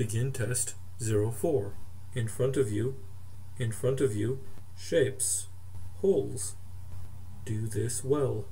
Begin test 04. In front of you, in front of you, shapes, holes. Do this well.